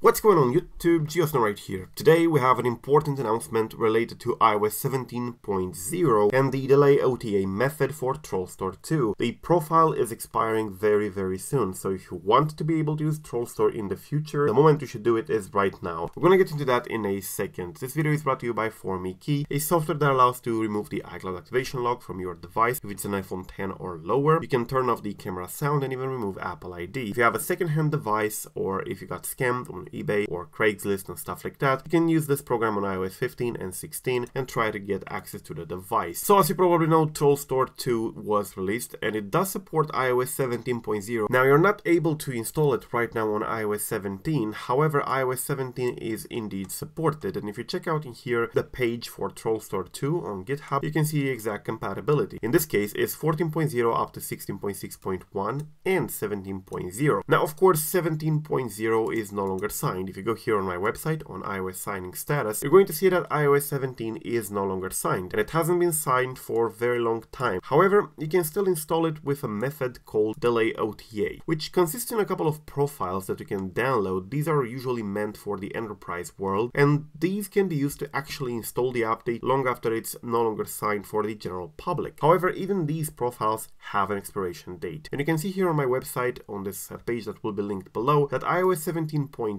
What's going on YouTube, GeoSn0w right here. Today we have an important announcement related to iOS 17.0 and the delay OTA method for TrollStore 2. The profile is expiring very very soon, so if you want to be able to use TrollStore in the future, the moment you should do it is right now. We're gonna get into that in a second. This video is brought to you by 4MeKey, a software that allows to remove the iCloud activation lock from your device if it's an iPhone 10 or lower. You can turn off the camera sound and even remove Apple ID. If you have a second-hand device or if you got scammed eBay or Craigslist and stuff like that, you can use this program on iOS 15 and 16 and try to get access to the device. So as you probably know, TrollStore 2 was released and it does support iOS 17.0. Now you're not able to install it right now on iOS 17, however iOS 17 is indeed supported and if you check out in here the page for TrollStore 2 on GitHub, you can see the exact compatibility. In this case it's 14.0 up to 16.6.1 and 17.0. Now of course 17.0 is no longer signed. If you go here on my website on iOS signing status, you're going to see that iOS 17 is no longer signed and it hasn't been signed for a very long time. However, you can still install it with a method called delay OTA, which consists in a couple of profiles that you can download. These are usually meant for the enterprise world and these can be used to actually install the update long after it's no longer signed for the general public. However, even these profiles have an expiration date. And you can see here on my website on this page that will be linked below that iOS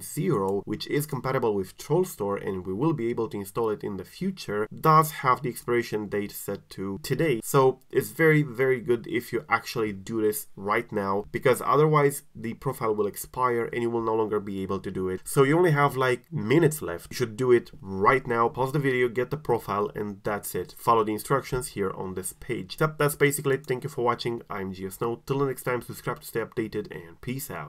17.0 which is compatible with TrollStore and we will be able to install it in the future, does have the expiration date set to today. So it's very, very good if you actually do this right now, because otherwise the profile will expire and you will no longer be able to do it. So you only have like minutes left. You should do it right now. Pause the video, get the profile, and that's it. Follow the instructions here on this page. That's basically it. Thank you for watching. I'm GeoSn0w. Till the next time, subscribe to stay updated and peace out.